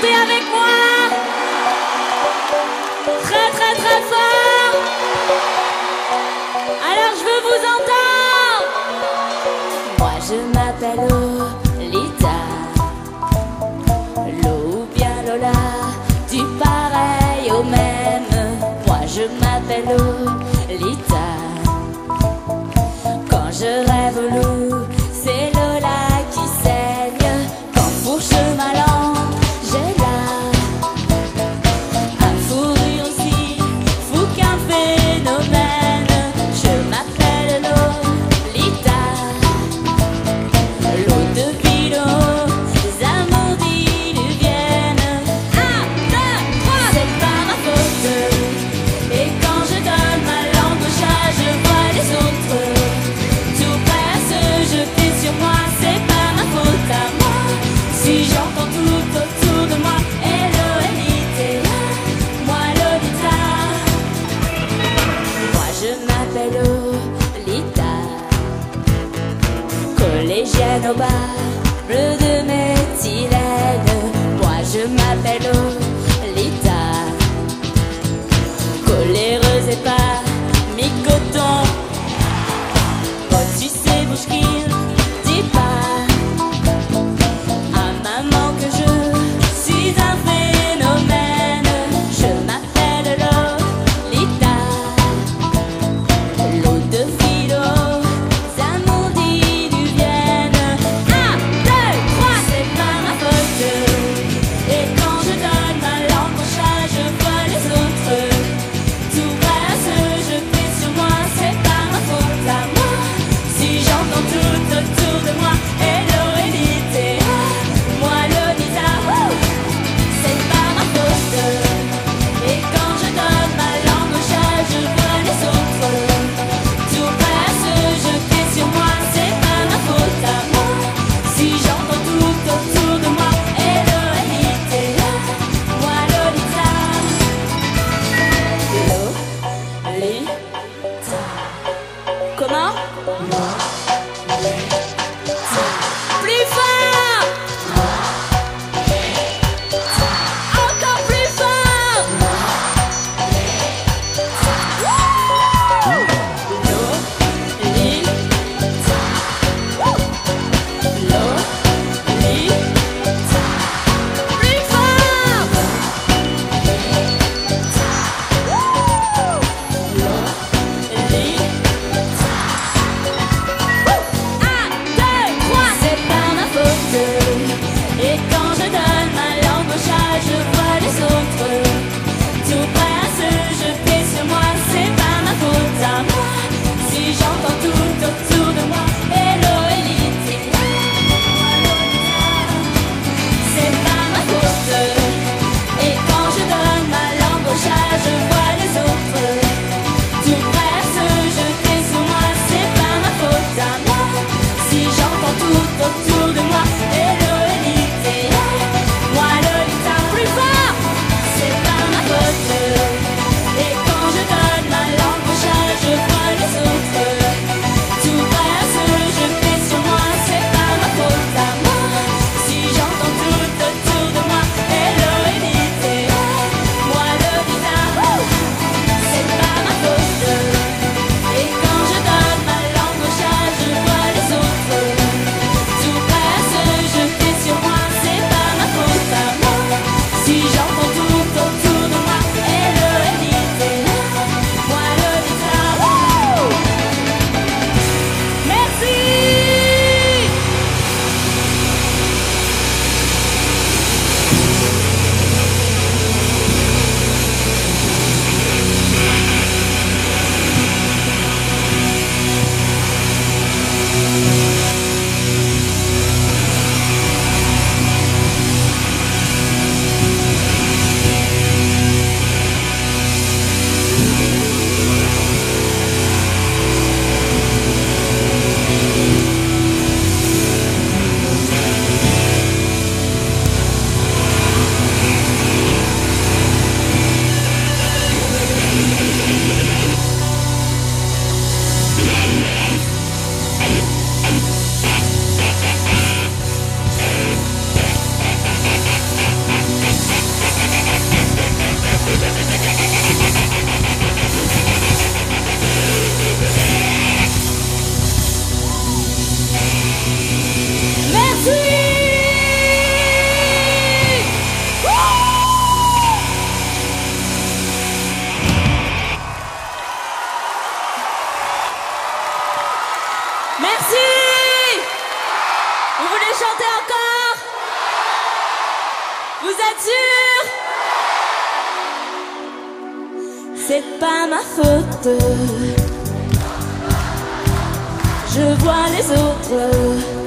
avec moi. Très très très fort. Alors je veux vous entendre. Moi je m'appelle Lita L'eau ou bien Lola Du pareil au même. Moi je m'appelle Lolita C'est pas ma faute. Je vois les autres